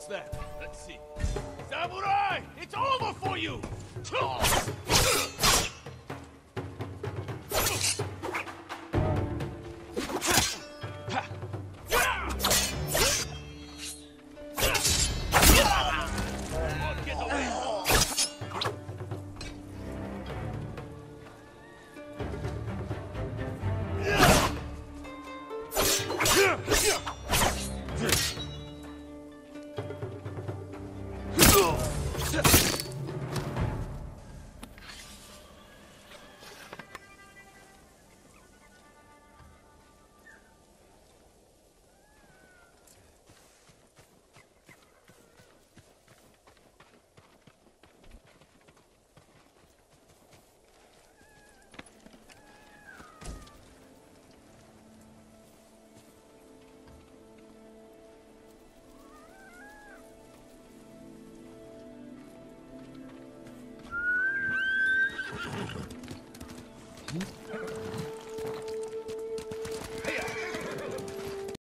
What's that? Let's see. Samurai! It's over for you! Yeah! Just... Mm-hmm.